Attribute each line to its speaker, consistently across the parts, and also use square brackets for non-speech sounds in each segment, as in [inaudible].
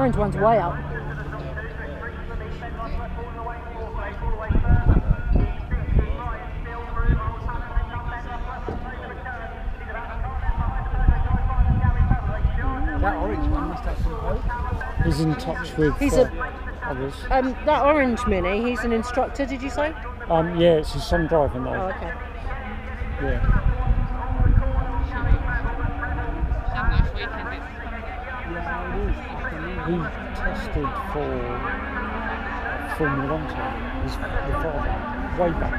Speaker 1: Orange one's way up.
Speaker 2: That orange one must have some hope.
Speaker 3: He's in touch with
Speaker 1: He's
Speaker 3: uh,
Speaker 1: a-
Speaker 3: others.
Speaker 1: Um, that orange mini, he's an instructor, did you say?
Speaker 3: Um, yeah, it's his son driving though.
Speaker 1: Oh, okay.
Speaker 3: Yeah. He tested for Formula One team. His the father, way back,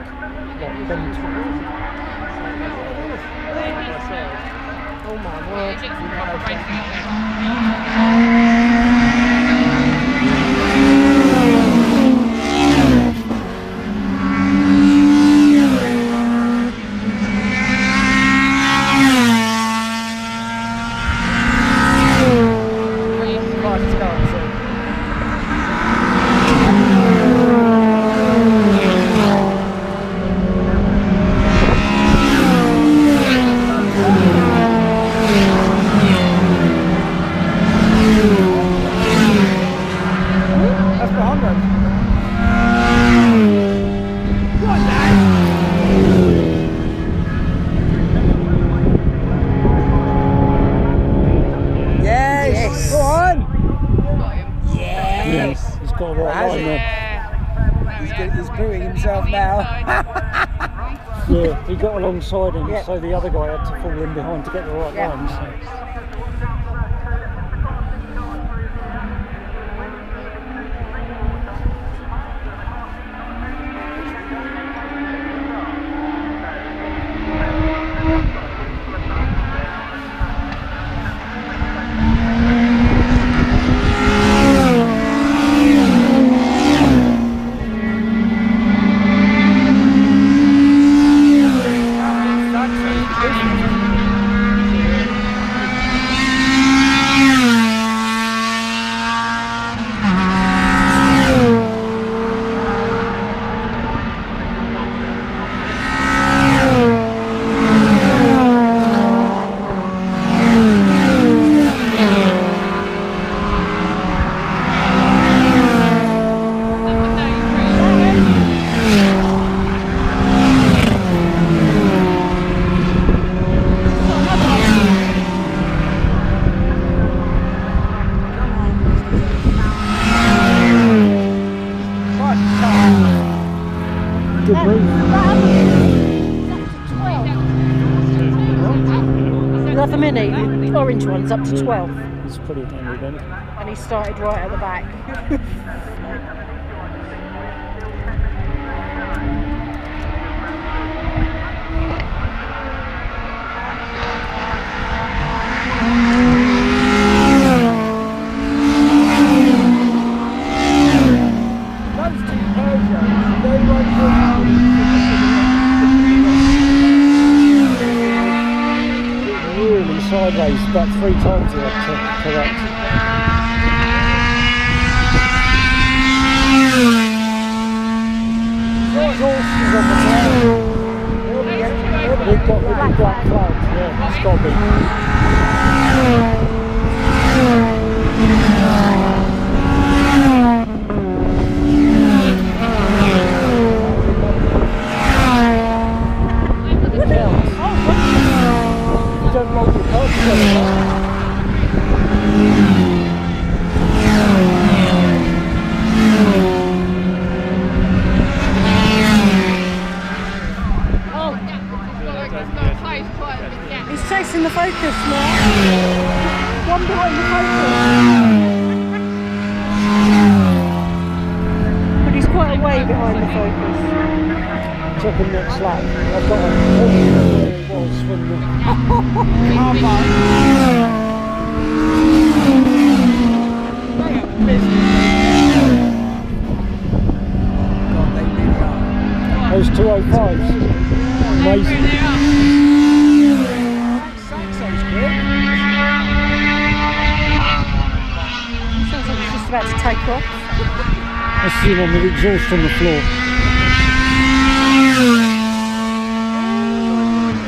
Speaker 3: like them.
Speaker 1: Oh my word.
Speaker 2: Right, let's go and see. That's behind us. Yes.
Speaker 1: Yes.
Speaker 2: Go on.
Speaker 3: Yeah,
Speaker 2: Yes.
Speaker 3: he's got a right
Speaker 2: Has
Speaker 3: line
Speaker 2: he?
Speaker 3: there.
Speaker 2: He's, good, he's booing himself now.
Speaker 3: Yeah, he got alongside him,
Speaker 1: Yeah.
Speaker 3: so the other guy had to fall in behind to get the right
Speaker 1: Yeah.
Speaker 3: line. So. Good move.
Speaker 1: The other mini, the orange one's up to 12,
Speaker 3: It's pretty handy then.
Speaker 1: and he started right at the back.
Speaker 2: Those [laughs] two Peugeots, they won't
Speaker 3: Really sideways, about three times he had to correct. We've got the black flags, yeah, it's got to be. You don't roll your car together.
Speaker 1: He's chasing the focus now. One behind the focus. But he's quite a way behind the focus.
Speaker 3: Second next lap, I've got a where he was when the
Speaker 2: God, they really are.
Speaker 3: those 205s. Amazing.
Speaker 2: Saxon's quick.
Speaker 1: Sounds like he's just about to take off. [laughs]
Speaker 3: That's the one with exhaust on the floor.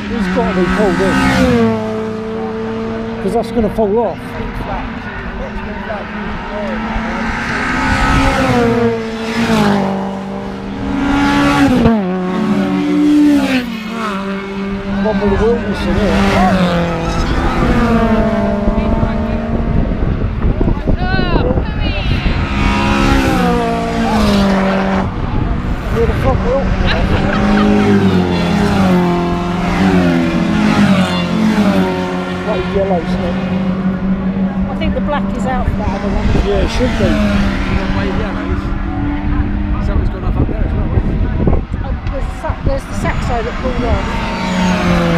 Speaker 3: He's got to be pulled in. Because that's going to fall off. One with the here. Near the front wheel. Like yellow stuff.
Speaker 1: I think the black is out for that other one.
Speaker 3: Yeah, it should be.
Speaker 2: One way yellows. Something's gone off up there as well.
Speaker 1: Oh, there's, the sa- there's the Saxo that pulled off.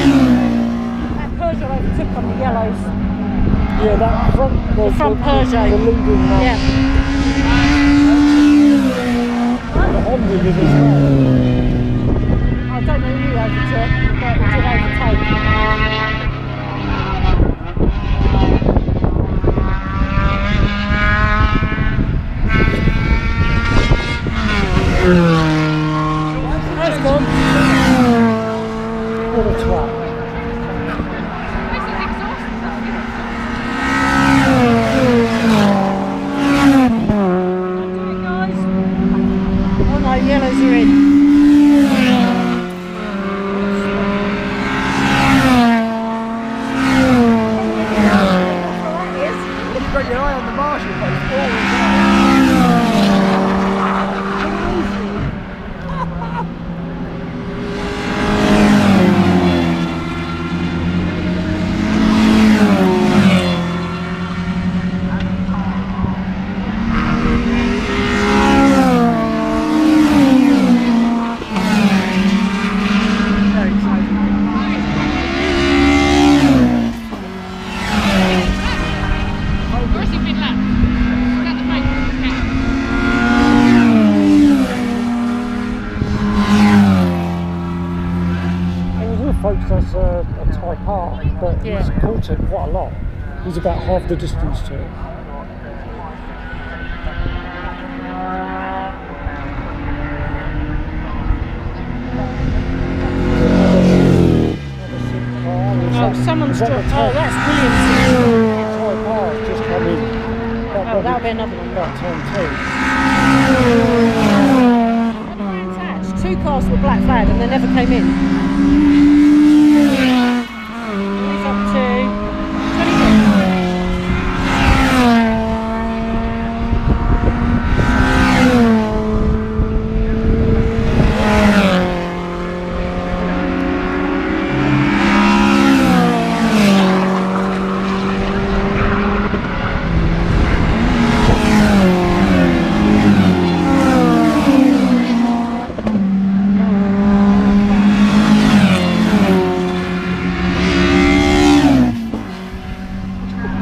Speaker 1: That overtook on the yellows.
Speaker 3: Yeah, that front, the,
Speaker 1: The front
Speaker 3: the,
Speaker 1: Peugeot.
Speaker 3: the leading one.
Speaker 1: Yeah.
Speaker 3: The Honda did as well.
Speaker 1: I don't know who overtook, but That's.
Speaker 3: What a twat.
Speaker 1: Oh no, yellows are in.
Speaker 2: You've got your eye on the marshal post all the time.
Speaker 3: Well, with uh, a, a Type R, but
Speaker 1: Yeah.
Speaker 3: he's caught it quite a lot. He's about half the distance to it.
Speaker 1: Oh, someone's dropped. Oh, that's
Speaker 3: R just come in.
Speaker 1: Oh, that'll be another one.
Speaker 3: About time too.
Speaker 1: Attached. Two cars were black flagged and they never came in. He's up to 20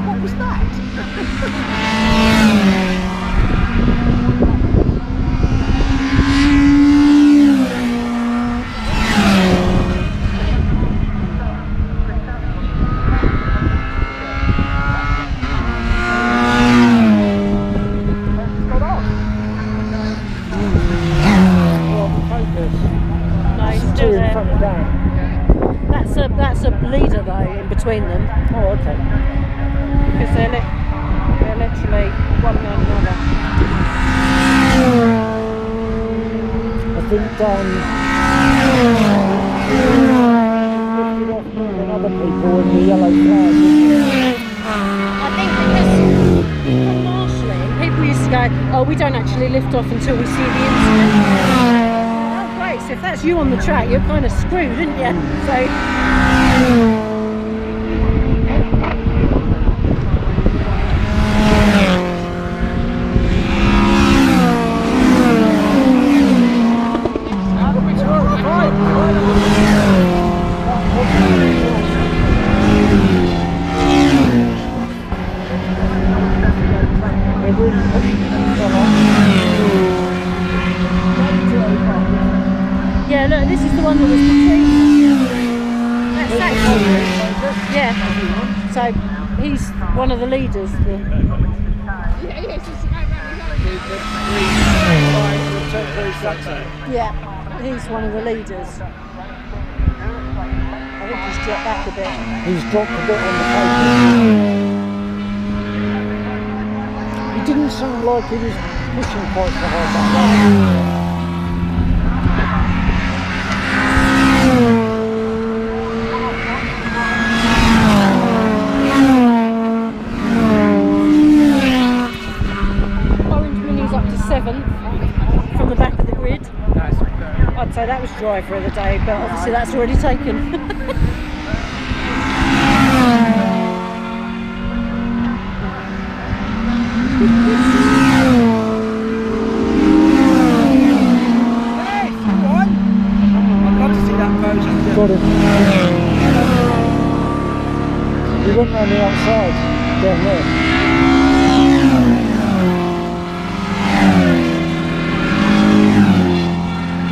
Speaker 2: What was that? Got off.
Speaker 3: Well, focus.
Speaker 1: No, he's
Speaker 3: Two
Speaker 1: still
Speaker 3: in front
Speaker 1: there.
Speaker 3: of Dan.
Speaker 1: That's a that's a leader though in between them
Speaker 3: Oh, okay.
Speaker 1: because they're li- they're literally one behind another.
Speaker 3: I think Dan lifted off more than other people in the yellow flag.
Speaker 1: I think because from people used to go, oh, we don't actually lift off until we see the incident. Oh, great. So if that's you on the track, you're kind of screwed, didn't you? So.
Speaker 3: They're really pushing it.
Speaker 1: Yeah, look, this is the one that was between. That's Saxon. Yeah. He's one of the leaders. Yeah. he's one of the leaders. I think he's dropped back a bit.
Speaker 3: He's dropped a bit on the pace. He didn't sound like he was pushing quite so hard back then.
Speaker 1: Orange Mini's up to seventh from the back of the grid.
Speaker 2: That's
Speaker 1: Driver of the day, but obviously that's already taken. [laughs]
Speaker 2: Hey, come on. I'd love to see that pose. actually.
Speaker 3: Got him. He went round the outside, down there.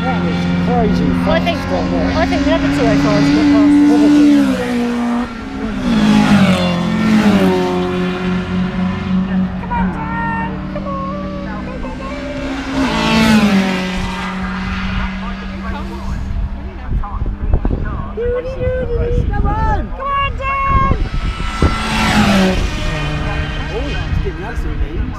Speaker 3: That was crazy
Speaker 1: I
Speaker 3: fast
Speaker 1: think
Speaker 3: down there.
Speaker 1: I think the other two A5s got past.
Speaker 3: Probably.
Speaker 2: Come on. Come on, Dan. Oh, he's getting out some leads.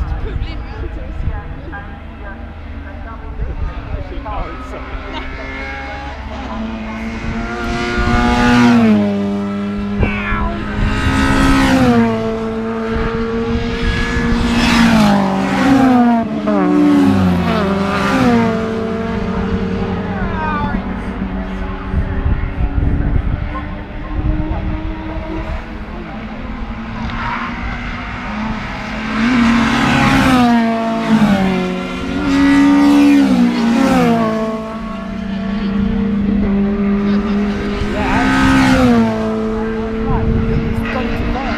Speaker 2: He's gone too far.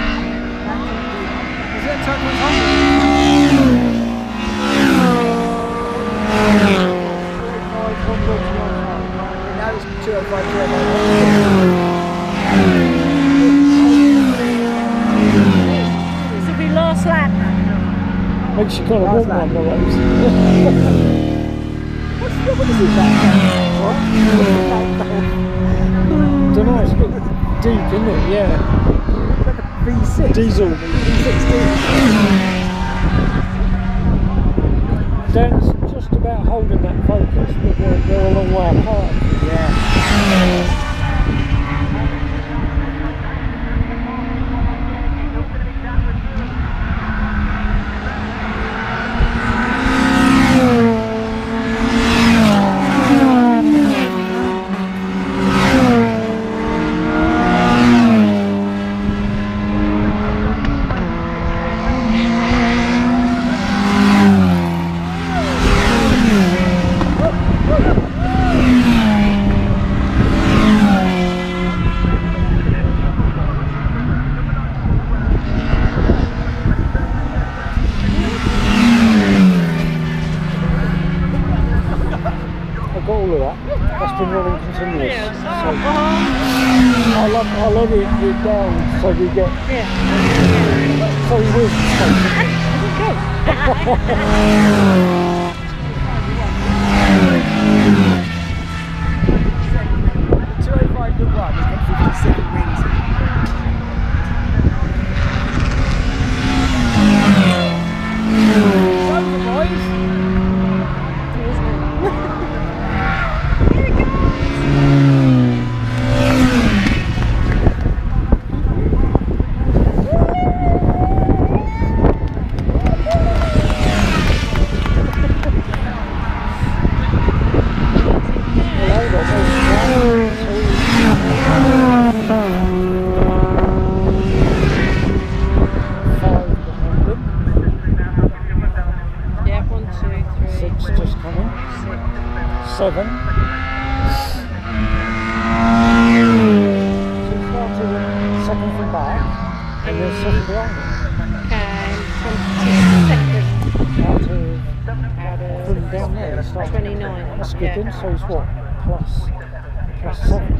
Speaker 2: Is it Turkey Honda? Now it's 205, 205.
Speaker 1: This will be last lap.
Speaker 3: Makes you kind of
Speaker 2: How's
Speaker 3: want one
Speaker 2: that?
Speaker 3: of those.
Speaker 2: What's the, what is it that?
Speaker 3: Don't know, it's a bit deep, isn't it? Yeah.
Speaker 2: Like a V6.
Speaker 3: Diesel.
Speaker 2: V16.
Speaker 3: Dan's just about holding that focus, but they're, they're a long way apart.
Speaker 2: Yeah.
Speaker 3: I've got all of that. That's been running continuous. So I'll, up- I'll edit it down so we get,
Speaker 1: yeah.
Speaker 3: so we will. [laughs]
Speaker 2: The [laughs] 205 look one has got 57 wins. Over, boys.
Speaker 1: Yeah, one, two, three,
Speaker 3: Six
Speaker 1: four,
Speaker 3: just coming. Seven. So second from back, and then second behind him.
Speaker 1: and
Speaker 3: Out to
Speaker 1: out of
Speaker 3: from down there. it started.
Speaker 1: 29.
Speaker 3: That's good
Speaker 1: yeah.
Speaker 3: then. So he's what? Plus, plus seven.